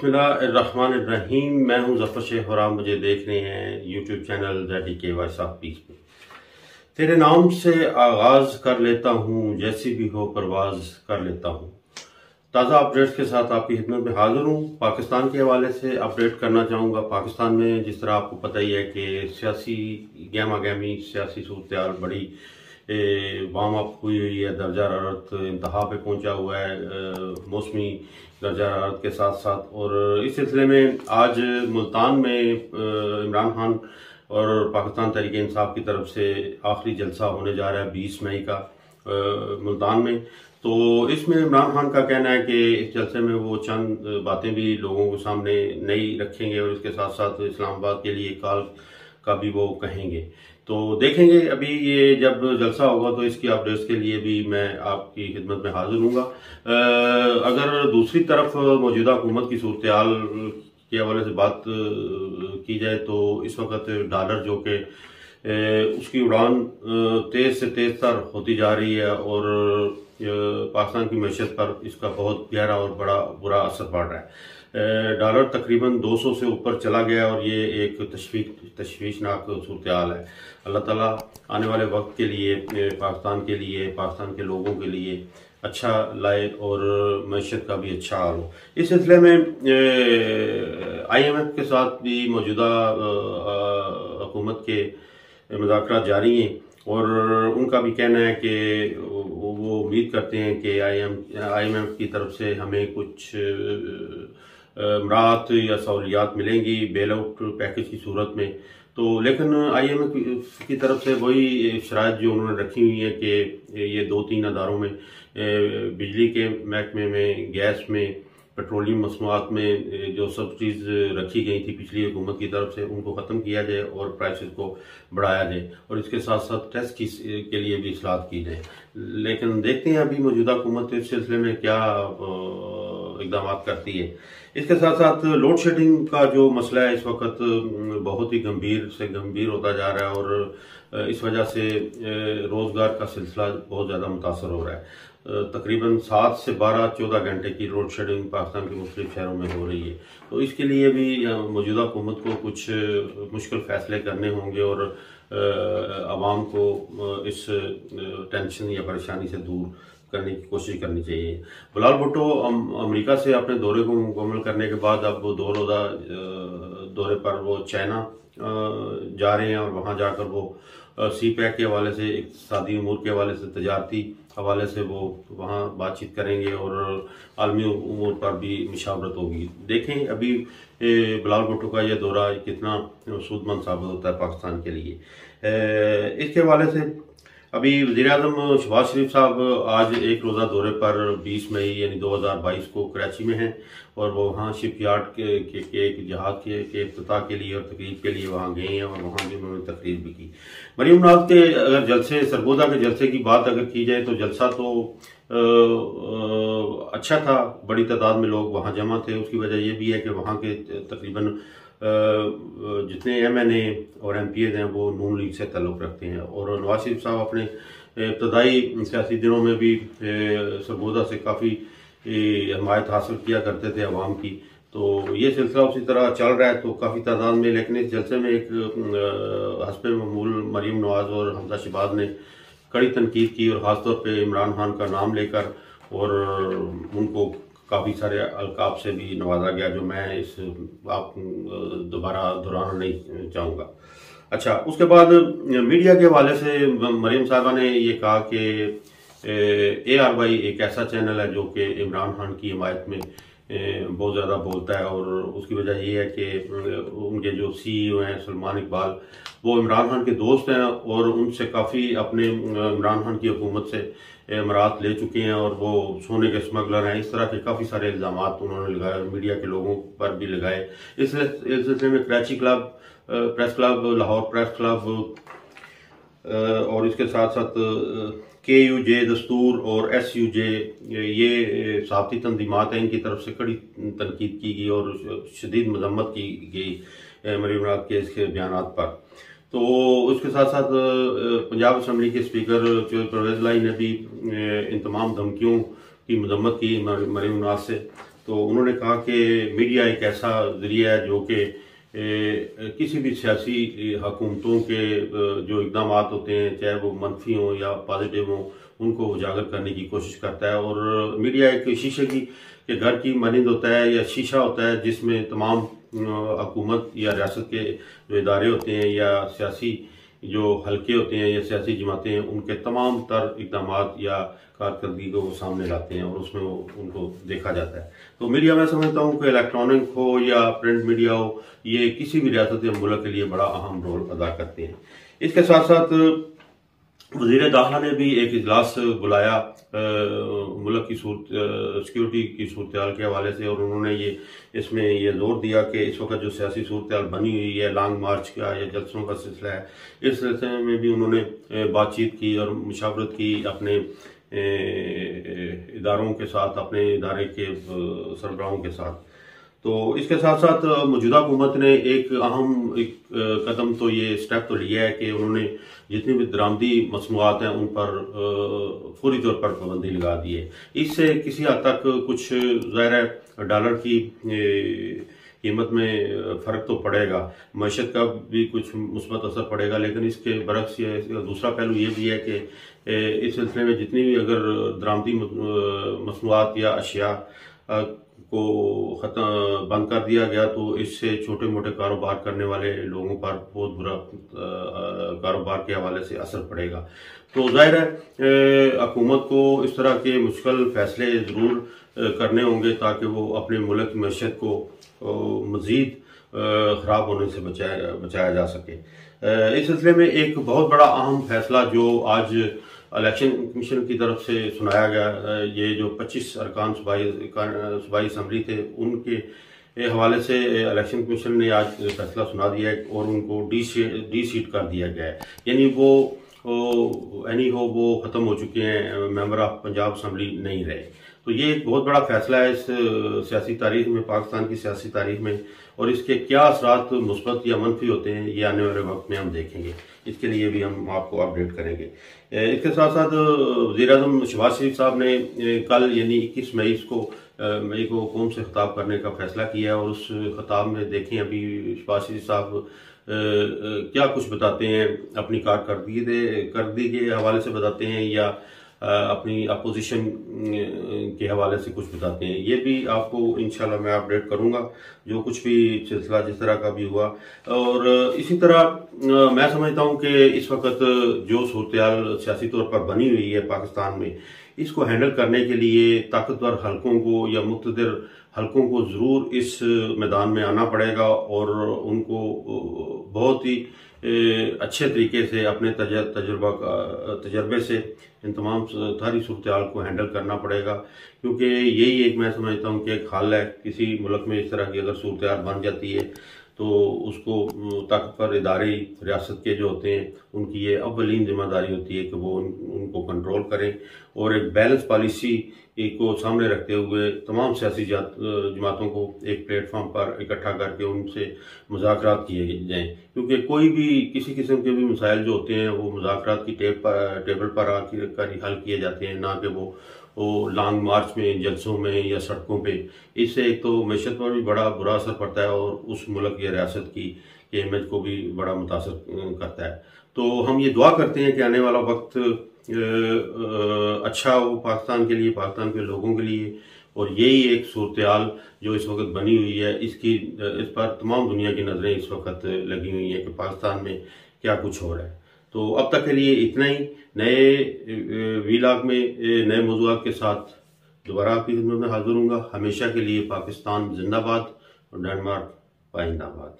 बिस्मिल्लाहिर्रहमानिर्रहीम, मैं हूँ ज़फ़र शेख और आप मुझे देख रहे हैं यूट्यूब चैनल जैडी के वाइस ऑफ़ पीस पे। तेरे नाम से आगाज़ कर लेता हूँ, जैसी भी हो परवाज कर लेता हूँ। ताज़ा अपडेट्स के साथ आपकी खिदमत में हाजिर हूँ। पाकिस्तान के हवाले से अपडेट करना चाहूँगा। पाकिस्तान में जिस तरह आपको पता ही है कि सियासी गहमा गहमी सियासी सूरत बड़ी वार्म अप हुई हुई है, दर्जा हरारत इंतहा पे पहुँचा हुआ है मौसमी दर्जा हरारत के साथ साथ। और इस सिलसिले में आज मुल्तान में इमरान खान और पाकिस्तान तरीके इंसाफ की तरफ़ से आखिरी जलसा होने जा रहा है बीस मई का मुल्तान में। तो इसमें इमरान खान का कहना है कि इस जलसे में वो चंद बातें भी लोगों के सामने नई रखेंगे और इसके साथ साथ इस्लामाबाद के लिए काल का भी वो कहेंगे। तो देखेंगे अभी ये जब जलसा होगा तो इसकी अपडेट्स के लिए भी मैं आपकी खिदमत में हाजिर हूँ अगर दूसरी तरफ़ मौजूदा हुकूमत की सूरत के हवाले से बात की जाए तो इस वक्त डॉलर जो कि उसकी उड़ान तेज से तेज तर होती जा रही है और पाकिस्तान की मैशत पर इसका बहुत गहरा और बड़ा बुरा असर पड़ रहा है। डॉलर तकरीबन 200 से ऊपर चला गया और ये एक तशवीश, तशवीशनाक सूरत हाल है। अल्लाह ताला आने वाले वक्त के लिए पाकिस्तान के लिए, पाकिस्तान के लोगों के लिए अच्छा लाए और मैशत का भी अच्छा हाल हो। इस सिलसिले में आईएमएफ के साथ भी मौजूदा हुकूमत के मुजाकर जारी हैं और उनका भी कहना है कि वो उम्मीद करते हैं कि I M I M F की तरफ़ से हमें कुछ राहत या सहूलियात मिलेंगी बेल आउट पैकेज की सूरत में। तो लेकिन आई एम की तरफ़ से वही शराय जो उन्होंने रखी हुई है कि ये दो तीन अदारों में बिजली के महकमे में, गैस में, पेट्रोलियम मसनूआत में जो सब्सिडीज रखी गई थी पिछली हुकूमत की तरफ़ से, उनको ख़त्म किया जाए और प्राइसेस को बढ़ाया जाए और इसके साथ साथ टेस्ट की के लिए भी असलाहत की जाए। लेकिन देखते हैं अभी मौजूदा हुकूमत इस सिलसिले में क्या इकदाम करती है। इसके साथ साथ लोड शेडिंग का जो मसला है इस वक्त बहुत ही गंभीर से गंभीर होता जा रहा है और इस वजह से रोज़गार का सिलसिला बहुत ज़्यादा मुतासर हो रहा है। तकरीबन सात से बारह, चौदह घंटे की रोड शेडिंग पाकिस्तान के मुख्तलिफ़ शहरों में हो रही है। तो इसके लिए भी मौजूदा हुकूमत को कुछ मुश्किल फैसले करने होंगे और आवाम को इस टेंशन या परेशानी से दूर करने की कोशिश करनी चाहिए। बिलाल भुट्टो अमेरिका से अपने दौरे को मुकम्मल करने के बाद अब वो दो रोज़ा दौरे पर वो चाइना जा रहे हैं और वहाँ जाकर वो सी पैक के हवाले से इकतदी अमूर के हवाले से, तजारती हवाले से वो वहाँ बातचीत करेंगे और आलमी उमूर पर भी मशावरत होगी। देखें अभी बिलाल भुट्टो का यह दौरा कितना सूदमंद साबित होता है पाकिस्तान के लिए। इसके हवाले से अभी वजी अजम शहबाज शरीफ साहब आज एक रोज़ा दौरे पर 20 मई यानी 2022 को कराची में हैं और वो वहाँ शिप यार्ड के, के, के एक जहाज़ के के अफ्ताह के लिए और तकरीब के लिए वहाँ गए हैं और वहाँ भी उन्होंने तकरीर भी की। मरीम नाज के अगर जलसे सरगोदा के जलसे की बात अगर की जाए तो जलसा तो आ, आ, अच्छा था, बड़ी तादाद में लोग वहाँ जमा थे। उसकी वजह यह भी है कि वहाँ के तकरीबन जितने एम एन ए और एम पी एज हैं, वो नून लीग से ताल्लुक़ रखते हैं। और नवाज़ शरीफ साहब अपने इब्तदाई सियासी दिनों में भी सरगोदा से काफ़ी हमायत हासिल किया करते थे अवाम की। तो ये सिलसिला उसी तरह चल रहा है तो काफ़ी तादाद में। लेकिन इस जलसे में एक हसब ममूल मरीम नवाज़ और हमजा शबाज ने कड़ी तनकीद की और ख़ासतौर पर इमरान खान का नाम लेकर और उनको काफ़ी सारे अलकाब से भी नवाजा गया जो मैं इस आप दोबारा दोहराना नहीं चाहूँगा। अच्छा उसके बाद मीडिया के हवाले से मरीम साहबा ने ये कहा कि ए आर वाई एक ऐसा चैनल है जो कि इमरान खान की हिमायत में बहुत ज़्यादा बोलता है और उसकी वजह ये है कि उनके जो सीईओ हैं, सलमान इकबाल, वो इमरान खान के दोस्त हैं और उनसे काफ़ी अपने इमरान खान की हुकूमत से अमरात ले चुके हैं और वो सोने के स्मगलर हैं। इस तरह के काफ़ी सारे इल्ज़ाम उन्होंने लगाए मीडिया के लोगों पर भी लगाए। इस सिलसिले में Karachi club press club Lahore press club और इसके साथ साथ के यू जे दस्तूर और एस यू जे ये साथी तनजीमत हैं, इनकी तरफ़ से कड़ी तनकीद की गई और शदीद मजम्मत की गई मरीम के इसके बयान पर। तो उसके साथ साथ पंजाब असम्बली के स्पीकर परवेज लाई ने भी इन तमाम धमकियों की मजम्मत की मरीम नवाज़ से। तो उन्होंने कहा कि मीडिया एक ऐसा ज़रिया है जो कि किसी भी सियासी हकूमतों के जो इकदाम होते हैं, चाहे वो मनफी हों या पॉजिटिव हों, उनको उजागर करने की कोशिश करता है। और मीडिया एक शीशे की, के घर की मानंद होता है या शीशा होता है, जिसमें तमाम हकूमत या रियासत के जो इदारे होते हैं या सियासी जो हल्के होते हैं या सियासी जमातें हैं, उनके तमाम तर इकदाम या कारकर्दगी को वो सामने लाते हैं और उसमें वो, उनको देखा जाता है। तो मीडिया, मैं समझता हूँ कि इलेक्ट्रॉनिक हो या प्रिंट मीडिया हो, ये किसी भी रियासत या मुल्क के लिए बड़ा अहम रोल अदा करते हैं। इसके साथ साथ वज़ीर दाखिला ने भी एक इजलास बुलाया मुल्क की सूरत सिक्योरिटी की सूरत के हवाले से, और उन्होंने ये, इसमें ये ज़ोर दिया कि इस वक्त जो सियासी सूरत बनी हुई है, लॉन्ग मार्च का या जलसों का सिलसिला है, इस सिलसिले में भी उन्होंने बातचीत की और मुशावरत की अपने इदारों के साथ, अपने इदारे के सरबराहों के साथ। तो इसके साथ साथ मौजूदा हुकूमत ने एक अहम, एक कदम तो ये स्टेप तो लिया है कि उन्होंने जितनी भी दरामदी मसनूआत हैं, उन पर फौरी तौर पर पाबंदी लगा दी है। इससे किसी हद तक कुछ ज़ाहिर है, डॉलर की कीमत में फ़र्क तो पड़ेगा। मीशत का भी कुछ मुस्बत असर पड़ेगा, लेकिन इसके बरक्स ये दूसरा पहलू ये भी है कि इस सिलसिले में जितनी भी अगर दरामदी मसनूआत या अशिया को बंद कर दिया गया तो इससे छोटे मोटे कारोबार करने वाले लोगों पर बहुत बुरा कारोबार के हवाले से असर पड़ेगा। तो ज़ाहिर है हुकूमत को इस तरह के मुश्किल फैसले ज़रूर करने होंगे ताकि वो अपने मुल्क मैशत को मज़ीद ख़राब होने से बचाया बचाया जा सके। इस सिलसिले में एक बहुत बड़ा अहम फैसला जो आज इलेक्शन कमीशन की तरफ़ से सुनाया गया, ये जो 25 अरकान सूबाई असम्बली थे, उनके हवाले से इलेक्शन कमीशन ने आज फैसला सुना दिया है और उनको डी डी सीट कर दिया गया है। यानी वो एनी हो, वो ख़त्म हो चुके हैं, मेंबर ऑफ़ पंजाब असम्बली नहीं रहे। तो ये एक बहुत बड़ा फैसला है इस सियासी तारीख में, पाकिस्तान की सियासी तारीख में, और इसके क्या असरात मुस्बत या मनफी होते हैं, ये आने वाले वक्त में हम देखेंगे। इसके लिए भी हम आपको अपडेट करेंगे। इसके साथ साथ वजी अजम शबाज शरीफ साहब ने कल यानी इक्कीस मई को मई को कौम से खिताब करने का फैसला किया और उस खिताब में देखें अभी शबाज शरीफ साहब क्या कुछ बताते हैं, अपनी कारकर्दगी करदी के हवाले से बताते हैं, या अपनी अपोजिशन के हवाले से कुछ बताते हैं। ये भी आपको इन मैं अपडेट करूँगा, जो कुछ भी सिलसिला जिस तरह का भी हुआ। और इसी तरह मैं समझता हूँ कि इस वक्त जो सूरत सियासी तौर पर बनी हुई है पाकिस्तान में, इसको हैंडल करने के लिए ताकतवर हलकों को या मुख्तर हलकों को ज़रूर इस मैदान में आना पड़ेगा और उनको बहुत ही अच्छे तरीके से अपने तजुर्बा तजर्बे से इन तमाम सारी सूरत को हैंडल करना पड़ेगा। क्योंकि यही एक मैं समझता हूँ कि एक हाल है किसी मुल्क में इस तरह की अगर सूरत बन जाती है तो उसको ताकतवर इदारे रियासत के जो होते हैं उनकी ये अवलिन ज़िम्मेदारी होती है कि वो उन, उनको कंट्रोल करें। और एक बैलेंस पॉलिसी को सामने रखते हुए तमाम सियासी जमातों को एक प्लेटफॉर्म पर इकट्ठा करके उनसे मुजाकर किए जाएँ। क्योंकि कोई भी, किसी किस्म के भी मसाइल जो होते हैं, वो मुजाकर की टेब पर टेबल पर आकर हल किए जाते हैं, ना कि वो वो लॉन्ग मार्च में जलसों में या सड़कों पे। इससे एक तो मीशत पर भी बड़ा बुरा असर पड़ता है और उस मुल्क या रियासत की इमेज को भी बड़ा मुतासर करता है। तो हम ये दुआ करते हैं कि आने वाला वक्त अच्छा हो पाकिस्तान के लिए, पाकिस्तान के लोगों के लिए। और यही एक सूरत जो इस वक्त बनी हुई है। इसकी, इस पर तमाम दुनिया की नज़रें इस वक्त लगी हुई हैं कि पाकिस्तान में क्या कुछ हो रहा है। तो अब तक के लिए इतना ही। नए वीलाग में नए मौजूद के साथ दोबारा आपकी खिदमत में हाजिर हूँ हमेशा के लिए पाकिस्तान जिंदाबाद और डेनमार्क पाइंदाबाद।